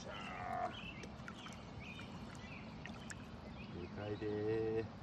でかいで